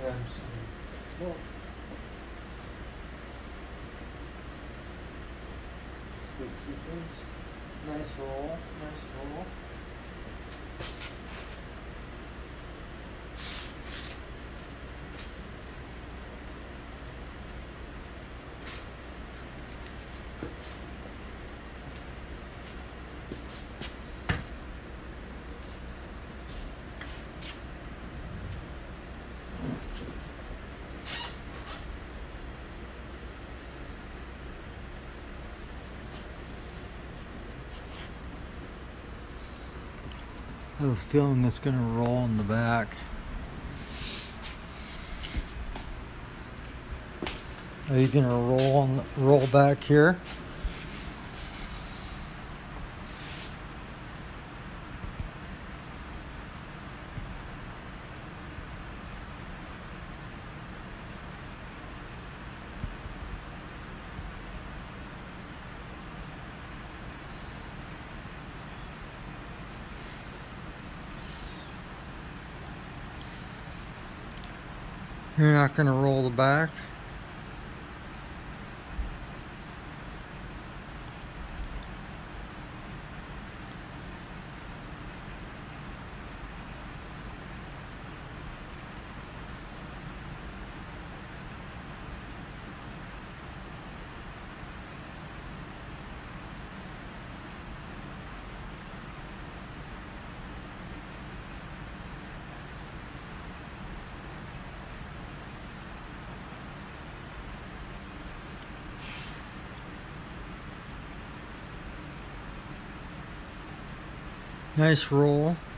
Good sequence. Nice roll, nice roll. I have a feeling it's going to roll in the back. Are you going to roll on, roll back here? You're not going to roll the back? Nice roll.